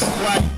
last one.